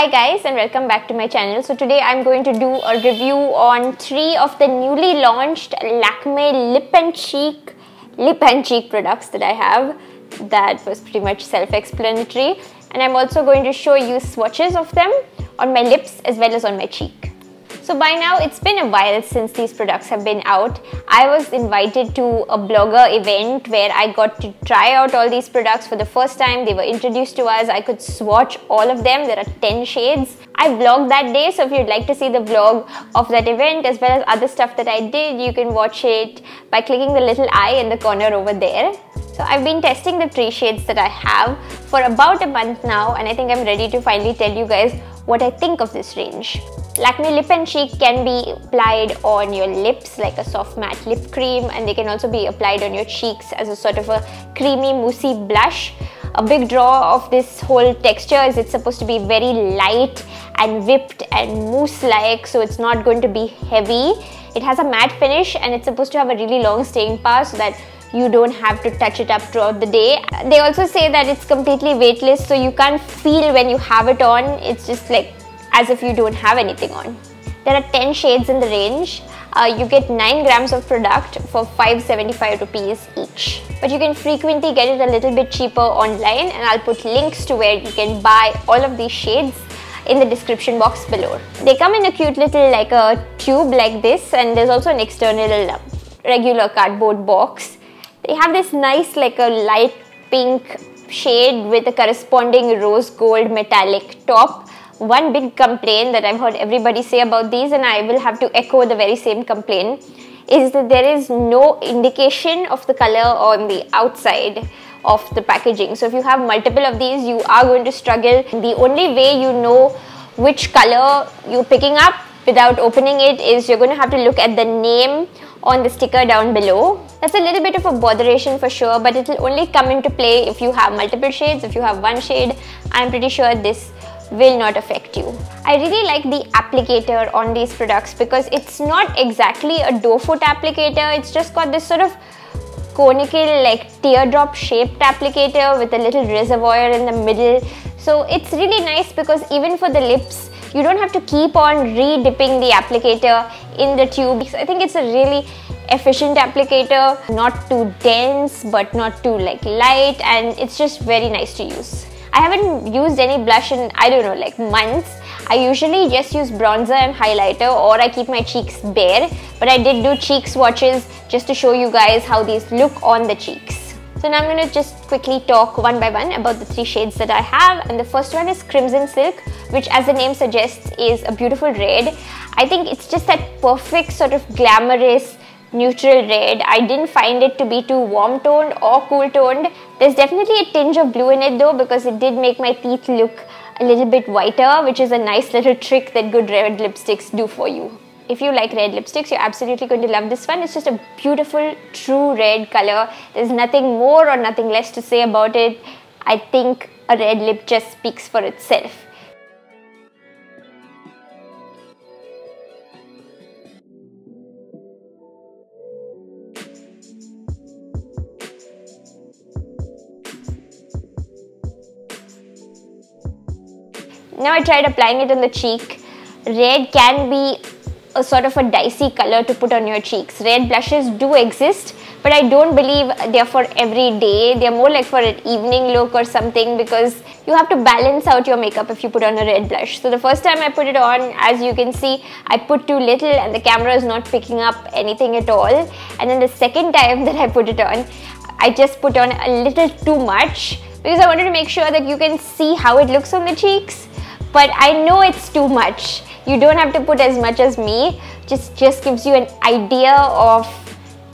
Hi guys and welcome back to my channel. So today I'm going to do a review on three of the newly launched Lakme Lip and Cheek lip and cheek products that I have. That was pretty much self-explanatory. And I'm also going to show you swatches of them on my lips as well as on my cheek. So by now it's been a while since these products have been out. I was invited to a blogger event where I got to try out all these products for the first time. They were introduced to us. I could swatch all of them. There are 10 shades. I vlogged that day so if you'd like to see the vlog of that event as well as other stuff that I did you can watch it by clicking the little eye in the corner over there. So I've been testing the three shades that I have for about a month now and I think I'm ready to finally tell you guys what I think of this range. Lakme Lip and Cheek can be applied on your lips like a soft matte lip cream and they can also be applied on your cheeks as a sort of a creamy moussey blush. A big draw of this whole texture is it's supposed to be very light and whipped and mousse like so it's not going to be heavy. It has a matte finish and it's supposed to have a really long staying power so that you don't have to touch it up throughout the day. They also say that it's completely weightless so you can't feel when you have it on. It's just like as if you don't have anything on. There are 10 shades in the range. Uh, you get 9 grams of product for 575 rupees each. But you can frequently get it a little bit cheaper online and I'll put links to where you can buy all of these shades in the description box below. They come in a cute little like a tube like this and there's also an external uh, regular cardboard box. They have this nice like a light pink shade with a corresponding rose gold metallic top one big complaint that I've heard everybody say about these, and I will have to echo the very same complaint, is that there is no indication of the color on the outside of the packaging. So if you have multiple of these, you are going to struggle. The only way you know which color you're picking up without opening it is you're going to have to look at the name on the sticker down below. That's a little bit of a botheration for sure, but it will only come into play if you have multiple shades. If you have one shade, I'm pretty sure this will not affect you. I really like the applicator on these products because it's not exactly a doe foot applicator, it's just got this sort of conical like teardrop shaped applicator with a little reservoir in the middle. So it's really nice because even for the lips, you don't have to keep on re-dipping the applicator in the tube. I think it's a really efficient applicator, not too dense but not too like light and it's just very nice to use. I haven't used any blush in I don't know like months. I usually just use bronzer and highlighter or I keep my cheeks bare but I did do cheek swatches just to show you guys how these look on the cheeks. So now I'm going to just quickly talk one by one about the three shades that I have and the first one is Crimson Silk which as the name suggests is a beautiful red. I think it's just that perfect sort of glamorous neutral red. I didn't find it to be too warm toned or cool toned. There's definitely a tinge of blue in it though because it did make my teeth look a little bit whiter which is a nice little trick that good red lipsticks do for you. If you like red lipsticks, you're absolutely going to love this one. It's just a beautiful, true red color. There's nothing more or nothing less to say about it. I think a red lip just speaks for itself. Now I tried applying it on the cheek. Red can be a sort of a dicey color to put on your cheeks. Red blushes do exist, but I don't believe they're for every day. They're more like for an evening look or something because you have to balance out your makeup if you put on a red blush. So the first time I put it on, as you can see, I put too little and the camera is not picking up anything at all. And then the second time that I put it on, I just put on a little too much because I wanted to make sure that you can see how it looks on the cheeks but I know it's too much. You don't have to put as much as me. Just just gives you an idea of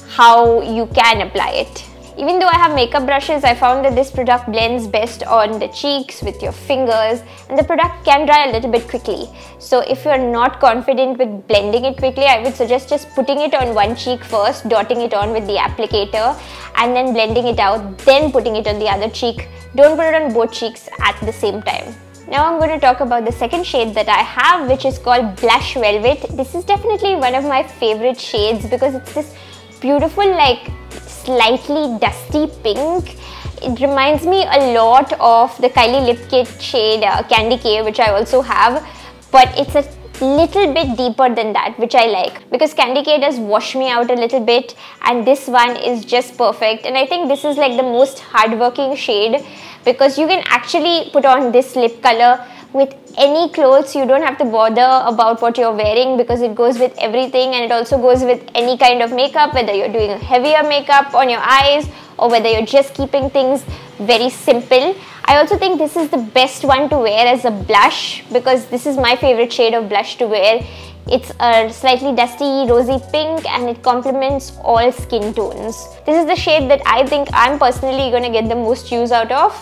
how you can apply it. Even though I have makeup brushes, I found that this product blends best on the cheeks with your fingers and the product can dry a little bit quickly. So if you're not confident with blending it quickly, I would suggest just putting it on one cheek first, dotting it on with the applicator and then blending it out, then putting it on the other cheek. Don't put it on both cheeks at the same time. Now I'm going to talk about the second shade that I have which is called Blush Velvet. This is definitely one of my favorite shades because it's this beautiful like slightly dusty pink It reminds me a lot of the Kylie Lip Kit shade uh, Candy K which I also have but it's a little bit deeper than that which I like. Because Candy K does wash me out a little bit and this one is just perfect. And I think this is like the most hardworking shade because you can actually put on this lip color with any clothes. You don't have to bother about what you're wearing because it goes with everything and it also goes with any kind of makeup whether you're doing a heavier makeup on your eyes or whether you're just keeping things very simple I also think this is the best one to wear as a blush because this is my favorite shade of blush to wear it's a slightly dusty rosy pink and it complements all skin tones. This is the shade that I think I'm personally to get the most use out of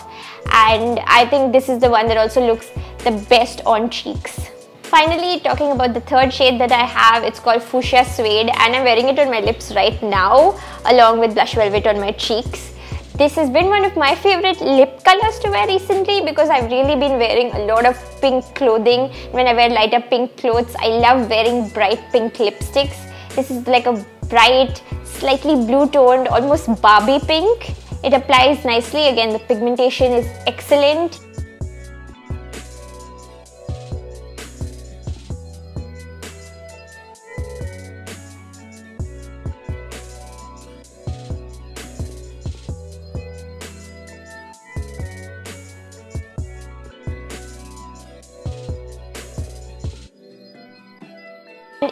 and I think this is the one that also looks the best on cheeks. Finally, talking about the third shade that I have, it's called Fuchsia Suede and I'm wearing it on my lips right now along with Blush Velvet on my cheeks. This has been one of my favorite lip colors to wear recently because I've really been wearing a lot of pink clothing. When I wear lighter pink clothes, I love wearing bright pink lipsticks. This is like a bright, slightly blue toned, almost Barbie pink. It applies nicely. Again, the pigmentation is excellent.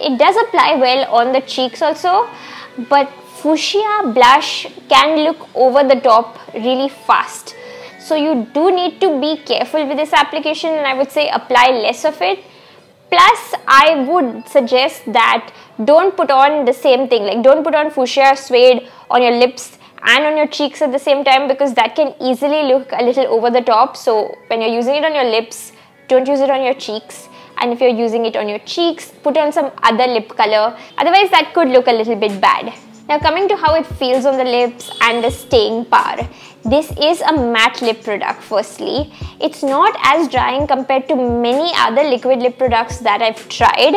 It does apply well on the cheeks also, but fuchsia blush can look over the top really fast. So you do need to be careful with this application and I would say apply less of it. Plus, I would suggest that don't put on the same thing, like don't put on fuchsia suede on your lips and on your cheeks at the same time because that can easily look a little over the top. So when you're using it on your lips, don't use it on your cheeks and if you're using it on your cheeks put on some other lip color. Otherwise that could look a little bit bad. Now coming to how it feels on the lips and the staying power. This is a matte lip product firstly. It's not as drying compared to many other liquid lip products that I've tried.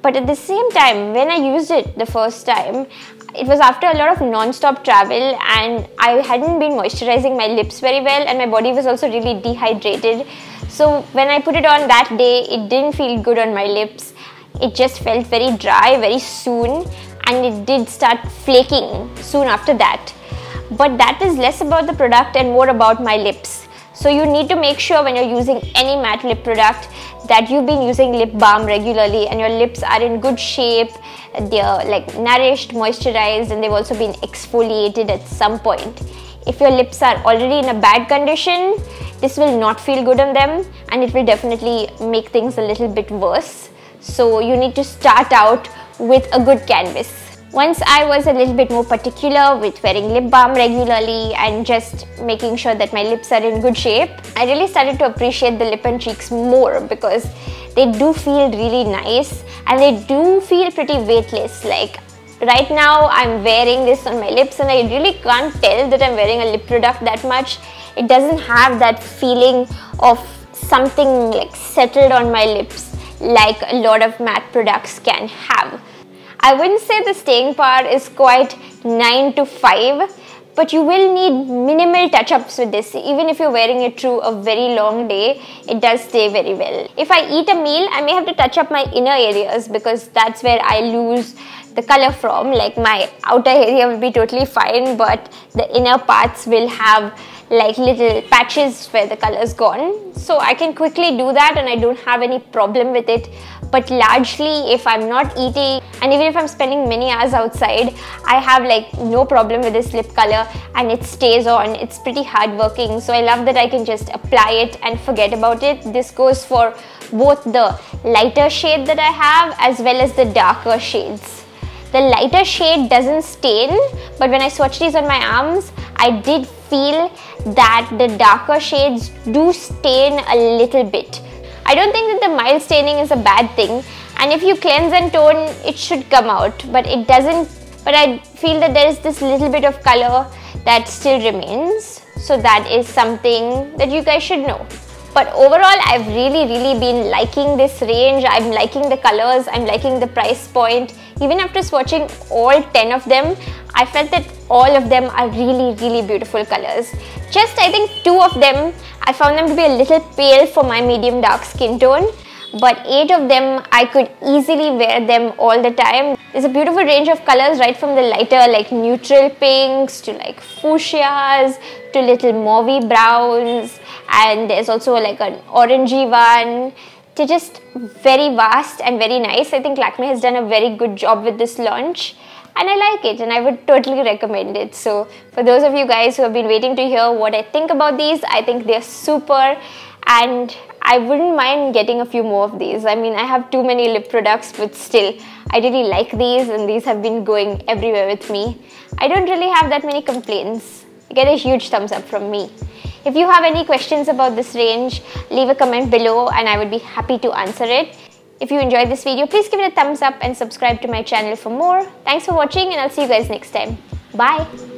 But at the same time when I used it the first time it was after a lot of non-stop travel and I hadn't been moisturizing my lips very well and my body was also really dehydrated so when I put it on that day, it didn't feel good on my lips. It just felt very dry very soon and it did start flaking soon after that. But that is less about the product and more about my lips. So you need to make sure when you're using any matte lip product that you've been using lip balm regularly and your lips are in good shape, they're like nourished, moisturized and they've also been exfoliated at some point. If your lips are already in a bad condition, this will not feel good on them and it will definitely make things a little bit worse. So you need to start out with a good canvas. Once I was a little bit more particular with wearing lip balm regularly and just making sure that my lips are in good shape, I really started to appreciate the lip and cheeks more because they do feel really nice and they do feel pretty weightless. Like right now I'm wearing this on my lips and I really can't tell that I'm wearing a lip product that much. It doesn't have that feeling of something like settled on my lips like a lot of matte products can have. I wouldn't say the staying power is quite 9 to 5 but you will need minimal touch-ups with this. Even if you're wearing it through a very long day it does stay very well. If i eat a meal i may have to touch up my inner areas because that's where i lose the color from like my outer area will be totally fine but the inner parts will have like little patches where the color is gone. So I can quickly do that and I don't have any problem with it. But largely if I'm not eating and even if I'm spending many hours outside, I have like no problem with this lip color and it stays on. It's pretty hard working. So I love that I can just apply it and forget about it. This goes for both the lighter shade that I have as well as the darker shades. The lighter shade doesn't stain, but when I swatch these on my arms, I did feel that the darker shades do stain a little bit. I don't think that the mild staining is a bad thing and if you cleanse and tone it should come out but it doesn't but I feel that there is this little bit of color that still remains so that is something that you guys should know. But overall, I've really, really been liking this range. I'm liking the colors. I'm liking the price point. Even after swatching all 10 of them, I felt that all of them are really really beautiful colors. Just I think two of them I found them to be a little pale for my medium dark skin tone but eight of them I could easily wear them all the time. There's a beautiful range of colors right from the lighter like neutral pinks to like fuchsias to little mauvey browns and there's also like an orangey one. They're just very vast and very nice. I think Lakme has done a very good job with this launch and I like it and I would totally recommend it. So for those of you guys who have been waiting to hear what I think about these, I think they're super and I wouldn't mind getting a few more of these. I mean, I have too many lip products, but still, I really like these and these have been going everywhere with me. I don't really have that many complaints. I get a huge thumbs up from me. If you have any questions about this range, leave a comment below and I would be happy to answer it. If you enjoyed this video, please give it a thumbs up and subscribe to my channel for more. Thanks for watching and I'll see you guys next time. Bye!